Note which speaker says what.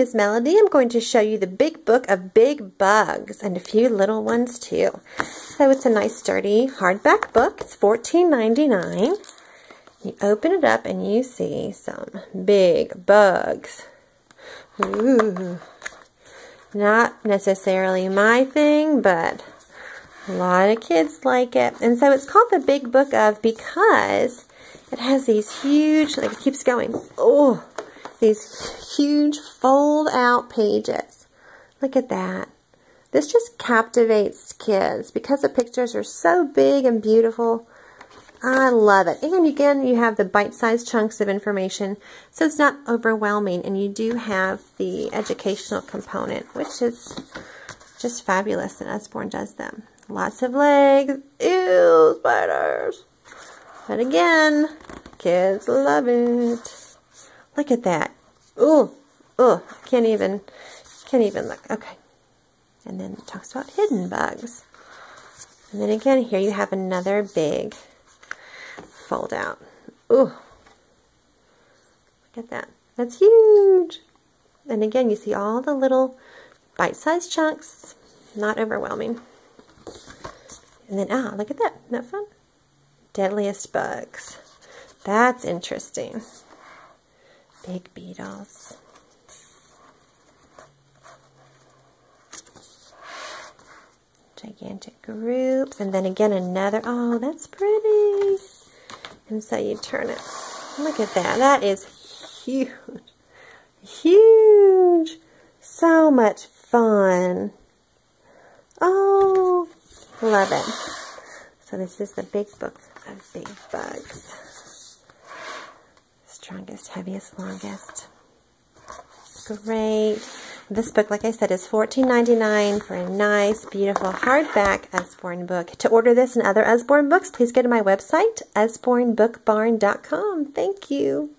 Speaker 1: is Melody. I'm going to show you the big book of big bugs and a few little ones too. So it's a nice sturdy hardback book. It's $14.99. You open it up and you see some big bugs. Ooh. Not necessarily my thing, but a lot of kids like it. And so it's called the Big Book of because it has these huge, like it keeps going. Oh, these huge fold out pages. Look at that. This just captivates kids because the pictures are so big and beautiful. I love it. And again, you have the bite-sized chunks of information, so it's not overwhelming. And you do have the educational component, which is just fabulous, and Usborne does them. Lots of legs. Ew, spiders. But again, kids love it. Look at that. Oh, oh, can't even, can't even look. Okay. And then it talks about hidden bugs. And then again, here you have another big fold out. Ooh. Look at that. That's huge. And again, you see all the little bite-sized chunks. Not overwhelming. And then, ah, look at that. Isn't that fun? Deadliest bugs. That's interesting. Big beetles. Gigantic groups. And then again, another. Oh, that's pretty. And so you turn it. Look at that. That is huge. Huge. So much fun. Oh, love it. So this is the big book of big bugs. Strongest, heaviest, longest. Great. This book, like I said, is $14.99 for a nice, beautiful hardback Usborne book. To order this and other Usborne books, please go to my website, usbornebookbarn.com. Thank you.